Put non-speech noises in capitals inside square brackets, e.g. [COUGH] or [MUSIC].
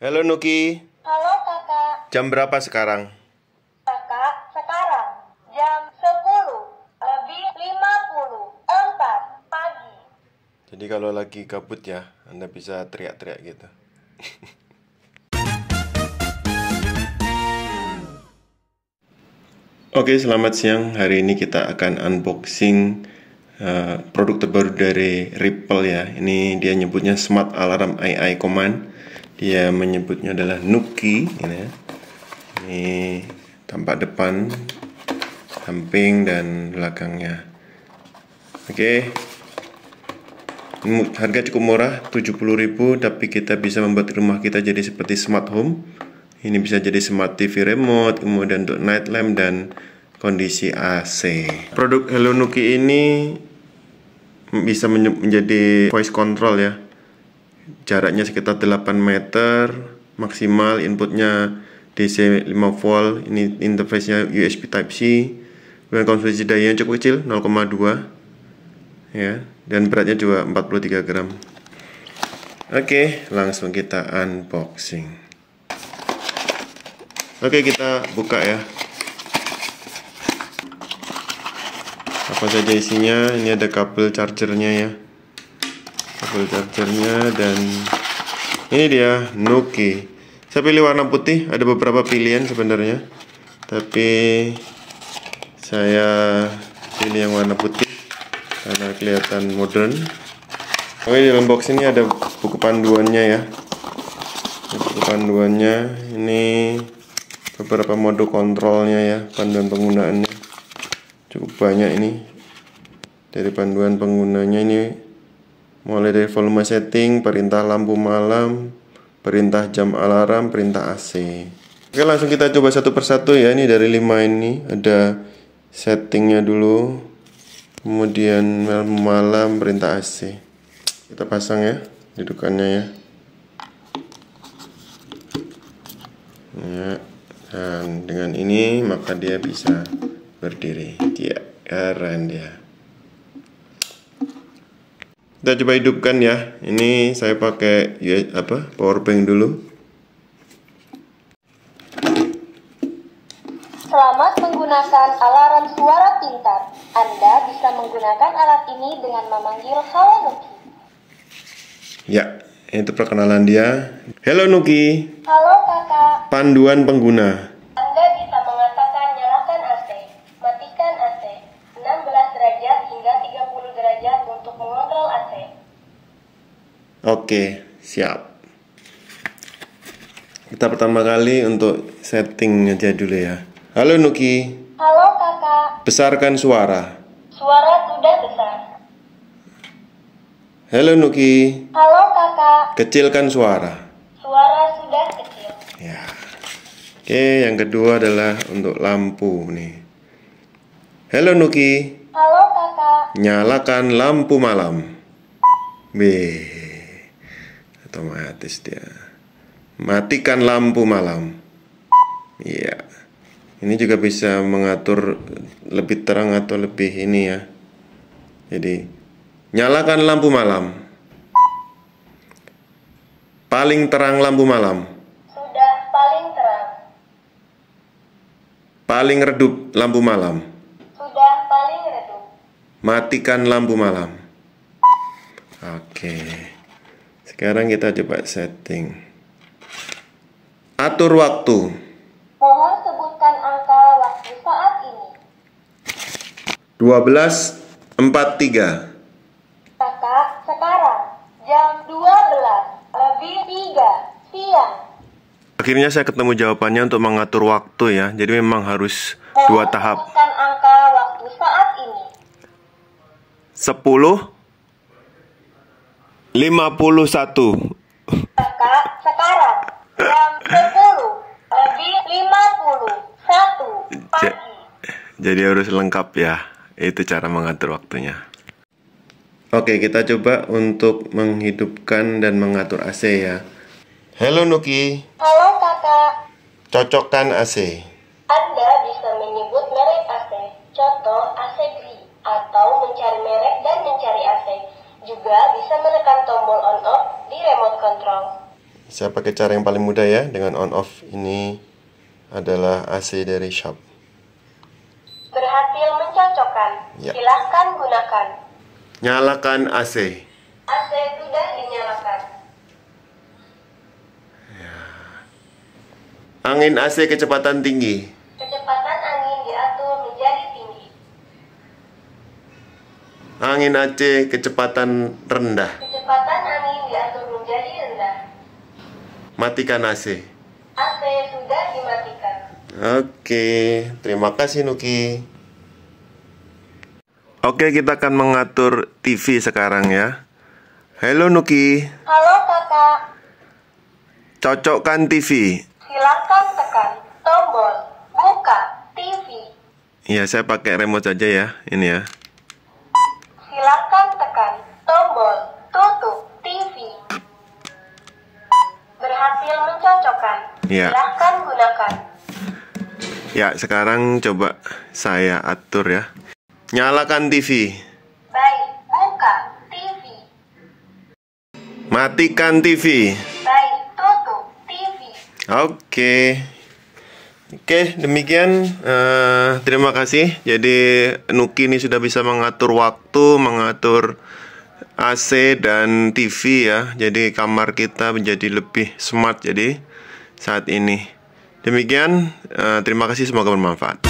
Halo Nuki, Halo kakak, jam berapa sekarang? kakak sekarang jam 10 lebih 54 pagi. Jadi kalau lagi gabut ya, Anda bisa teriak-teriak gitu. [LAUGHS] Oke, selamat siang. Hari ini kita akan unboxing uh, produk terbaru dari Ripple ya. Ini dia nyebutnya Smart Alarm AI Command. Dia menyebutnya adalah Nuki, ini ya. Ini tampak depan, samping dan belakangnya. Oke. Mu- Harga cukup murah, 70.000 tapi kita bisa membuat rumah kita jadi seperti smart home. Ini bisa jadi smart TV remote, kemudian untuk night lamp dan kondisi AC. Produk Hello Nuki ini bisa menjadi voice control ya. Jaraknya sekitar 8 meter, maksimal inputnya DC 5 volt, ini interface-nya USB Type C. Dengan konsumsi daya yang cukup kecil, 0,2 ya. Dan beratnya juga 43 gram. Oke langsung kita unboxing. Oke kita buka ya. Apa saja isinya? Ini ada kabel chargernya ya kabel chargernya dan ini dia Nuki saya pilih warna putih ada beberapa pilihan sebenarnya tapi saya pilih yang warna putih karena kelihatan modern. Oke di dalam box ini ada buku panduannya ya. Buku panduannya ini beberapa mode kontrolnya ya, panduan penggunaannya cukup banyak ini. Dari panduan penggunanya ini mulai dari volume setting, perintah lampu malam, perintah jam alarm, perintah AC. Oke langsung kita coba satu persatu ya. Ini dari lima ini ada settingnya dulu kemudian malam, malam perintah AC kita pasang ya dudukannya ya ya dan dengan ini maka dia bisa berdiri dia keren dia kita coba hidupkan ya. Ini saya pakai US apa power bank dulu. Selamat menggunakan alarm suara pintar. Anda bisa menggunakan alat ini dengan memanggil Halo Nuki. ya itu perkenalan dia. Hello Nuki. Halo kakak, panduan pengguna Oke, siap. Kita pertama kali untuk setting aja dulu ya. Halo Nuki, Halo kakak, besarkan suara. suara sudah besar. Halo Nuki, Halo kakak, kecilkan suara. suara sudah kecil. Ya. Oke, yang kedua adalah untuk lampu nih. Halo Nuki, Halo kakak, nyalakan lampu malam. B. Otomatis dia. Matikan lampu malam. Iya. Ini juga bisa mengatur lebih terang atau lebih ini ya. Jadi, nyalakan lampu malam. Paling terang lampu malam. sudah paling terang. Paling redup lampu malam. Sudah paling redup. Matikan lampu malam. Oke. Sekarang kita coba setting. Atur waktu. Mohon sebutkan angka waktu saat ini. 12.43. Kakak, sekarang jam 12 lebih 3 siang. Akhirnya saya ketemu jawabannya untuk mengatur waktu ya. Jadi memang harus Mohon dua tahap. sebutkan angka waktu saat ini. 10 51. Kakak, sekarang jam 10 lebih 51 Ja- pagi. Jadi harus lengkap ya. Itu cara mengatur waktunya. Oke, kita coba untuk menghidupkan dan mengatur AC ya. Halo Nuki, Halo kakak, cocokkan AC. Anda bisa menyebut merek AC, contoh AC Gri, atau mencari merek dan mencari AC. Juga bisa menekan tombol on off di remote control. Saya pakai cara yang paling mudah ya dengan on off ini adalah AC dari shop. Berhasil mencocokkan. Ya. Silahkan gunakan. Nyalakan AC. AC sudah dinyalakan. Angin AC kecepatan tinggi. Angin AC kecepatan rendah. Kecepatan angin diatur menjadi rendah. Matikan AC. AC sudah dimatikan. Oke, terima kasih Nuki. Oke, kita akan mengatur TV sekarang ya. Halo Nuki, Halo kakak, cocokkan TV. silakan tekan tombol buka TV. Iya, saya pakai remote saja ya, ini ya. Ya. Silakan gunakan. Ya, sekarang coba saya atur ya. Nyalakan TV. Baik, buka TV. Matikan TV. Baik, tutup TV. Oke. Oke, demikian. eh, terima kasih. Jadi Nuki ini sudah bisa mengatur waktu, mengatur AC dan TV ya. Jadi kamar kita menjadi lebih smart jadi saat ini. Demikian, eh, terima kasih semoga bermanfaat.